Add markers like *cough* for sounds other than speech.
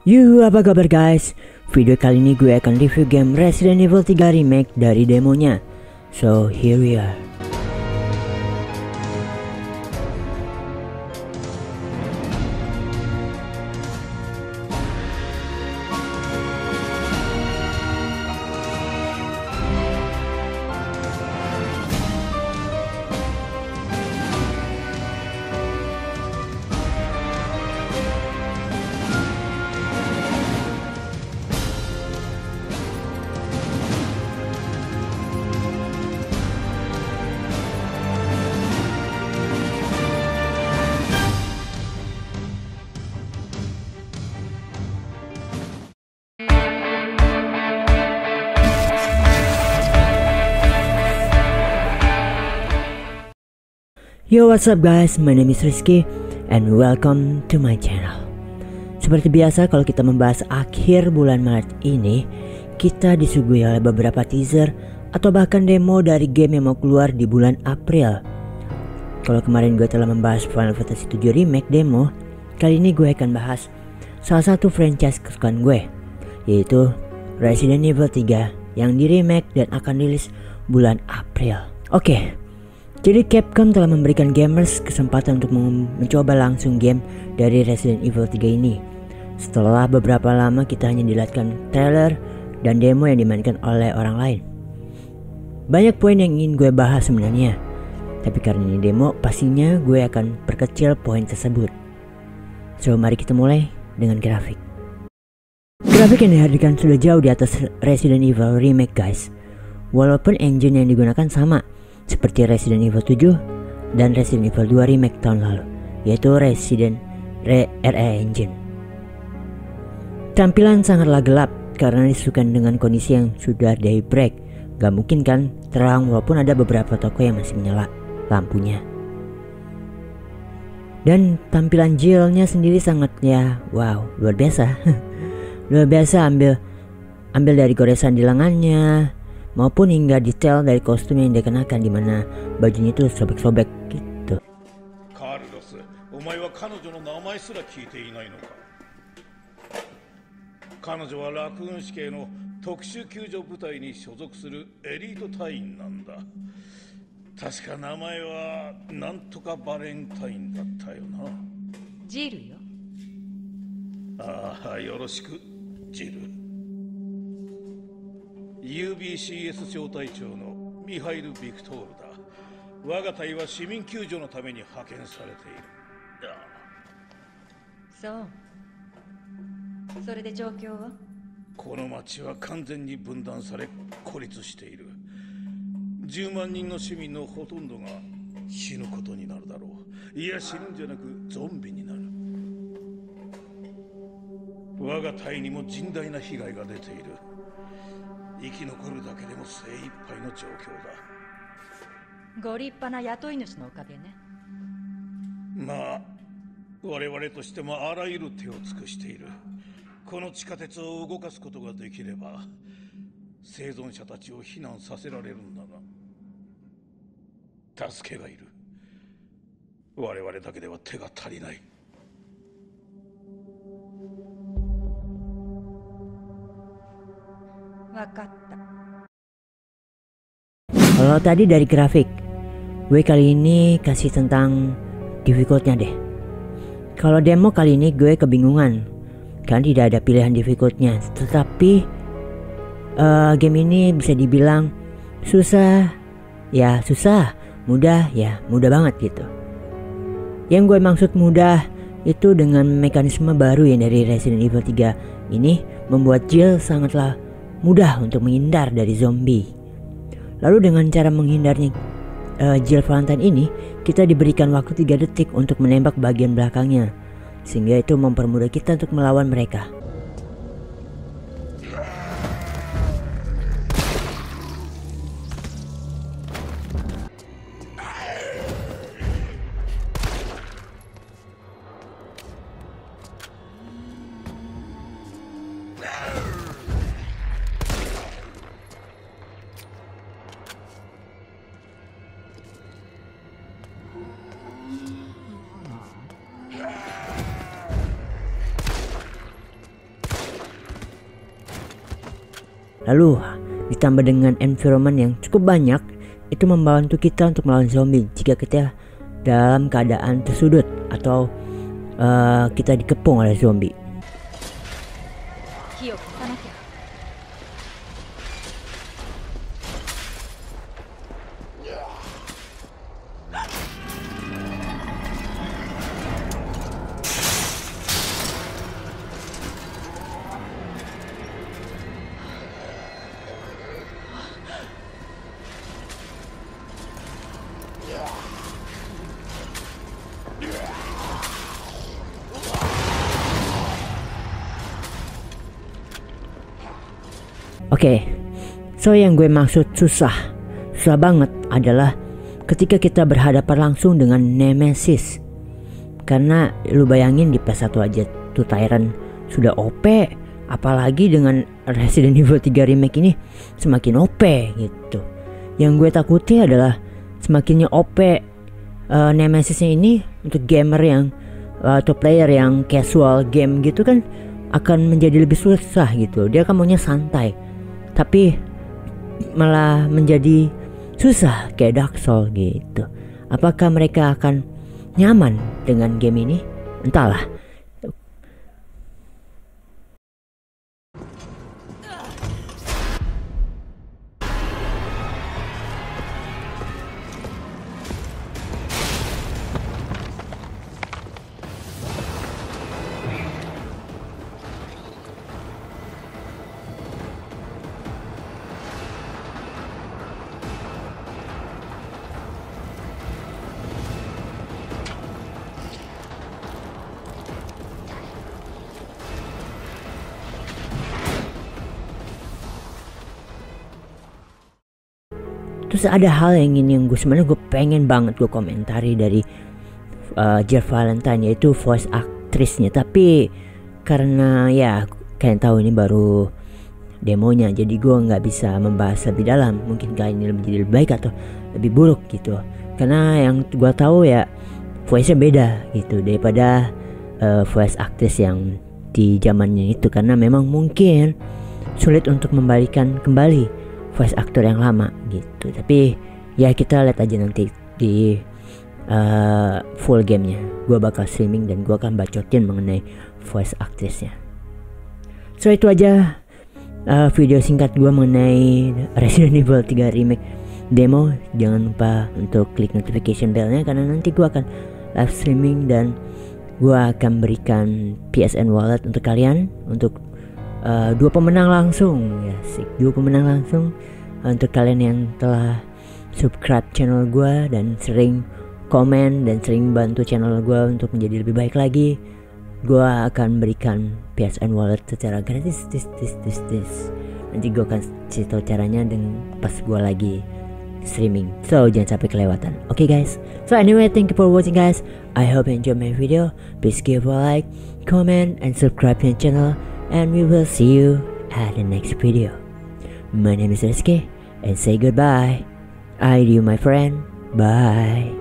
Yuhu apa kabar guys? Video kali ini gue akan review game Resident Evil 3 Remake dari demonya. So here we are Yo what's up guys, my name is Rizky and welcome to my channel. Seperti biasa kalau kita membahas akhir bulan Maret ini Kita disuguhi oleh beberapa teaser atau bahkan demo dari game yang mau keluar di bulan April. Kalau kemarin gue telah membahas Final Fantasy 7 Remake demo Kali ini gue akan bahas salah satu franchise kesukaan gue Yaitu Resident Evil 3 yang di remake dan akan rilis bulan April. Oke, jadi Capcom telah memberikan gamers kesempatan untuk mencoba langsung game dari Resident Evil 3 ini. Setelah beberapa lama kita hanya dilihatkan trailer dan demo yang dimainkan oleh orang lain. Banyak poin yang ingin gue bahas sebenarnya. Tapi karena ini demo, pastinya gue akan perkecil poin tersebut. So mari kita mulai dengan grafik. Grafik yang dihadirkan sudah jauh di atas Resident Evil Remake guys. Walaupun engine yang digunakan sama, seperti Resident Evil 7 dan Resident Evil 2 remake tahun lalu, yaitu Resident Re RE Engine. Tampilan sangatlah gelap karena disukan dengan kondisi yang sudah daybreak. Gak mungkin kan terang walaupun ada beberapa toko yang masih menyala lampunya. Dan tampilan Jill-nya sendiri sangat ya wow luar biasa. *laughs* luar biasa ambil ambil dari goresan di lengannya, maupun hingga detail dari kostum yang dikenakan di mana bajunya itu sobek-sobek gitu. Carlos, お前は彼女の名前すら聞いていないのか彼女はラクーンの特殊救助部隊に所属するエリート隊員なんだ確か名前はなんとかバレンタインだったよなジルよああよろしくジル UBCS 小隊長のミハイル・ビクトールだ。我が隊は市民救助のために派遣されている。そう。それで状況は？この町は完全に分断され孤立している。10万人の市民のほとんどが死ぬことになるだろう。いや死ぬんじゃなくゾンビになる。我が隊にも甚大な被害が出ている生き残るだけでも精一杯の状況だ。ご立派な雇い主のおかげね。まあ我々としてもあらゆる手を尽くしている。この地下鉄を動かすことができれば生存者たちを避難させられるんだが助けがいる。我々だけでは手が足りない Kalau tadi dari grafik, gue kali ini kasih tentang difficultnya deh. Kalau demo kali ini gue kebingungan, kan tidak ada pilihan difficultnya. Tetapi uh, game ini bisa dibilang susah, ya susah, mudah, ya mudah banget gitu. Yang gue maksud mudah itu dengan mekanisme baru yang dari Resident Evil 3 ini membuat Jill sangatlah mudah untuk menghindar dari zombie. Lalu dengan cara menghindarnya uh, Jill Valentine ini, kita diberikan waktu 3 detik untuk menembak bagian belakangnya. Sehingga itu mempermudah kita untuk melawan mereka. Lalu ditambah dengan environment yang cukup banyak itu membantu kita untuk melawan zombie jika kita dalam keadaan tersudut atau uh, kita dikepung oleh zombie. Oke, okay, so yang gue maksud susah, susah banget adalah ketika kita berhadapan langsung dengan Nemesis. Karena lu bayangin di PS1 aja tuh Tyrant sudah OP, apalagi dengan Resident Evil 3 remake ini semakin OP gitu. Yang gue takuti adalah semakinnya OP uh, eh, Nemesisnya ini untuk gamer yang uh, atau player yang casual game gitu kan akan menjadi lebih susah gitu. Dia kan maunya santai tapi malah menjadi susah kayak Dark Soul gitu. Apakah mereka akan nyaman dengan game ini? Entahlah. Terus ada hal yang ini yang gue sebenarnya gue pengen banget gue komentari dari uh, Jeff Valentine yaitu voice aktrisnya. Tapi karena ya kalian tahu ini baru demonya jadi gue nggak bisa membahas lebih dalam. Mungkin kali ini lebih lebih baik atau lebih buruk gitu. Karena yang gue tahu ya voice-nya beda gitu daripada uh, voice aktris yang di zamannya itu. Karena memang mungkin sulit untuk membalikan kembali voice actor yang lama gitu. Tapi ya kita lihat aja nanti di uh, full gamenya. Gue bakal streaming dan gue akan bacotin mengenai voice actressnya. So itu aja uh, video singkat gue mengenai Resident Evil 3 remake demo. Jangan lupa untuk klik notification bellnya karena nanti gue akan live streaming dan gue akan berikan PSN wallet untuk kalian untuk uh, dua pemenang langsung. Ya sih dua pemenang langsung. Untuk kalian yang telah subscribe channel gue dan sering komen dan sering bantu channel gue untuk menjadi lebih baik lagi gue akan berikan PSN wallet secara gratis. This this this this nanti gue akan cerita caranya dengan pas gue lagi streaming. So jangan sampai kelewatan. Oke okay, guys. So anyway thank you for watching guys. I hope you enjoy my video. Please give a like comment and subscribe to the channel and we will see you at the next video. My name is Rizky and say goodbye. I do, my friend. Bye.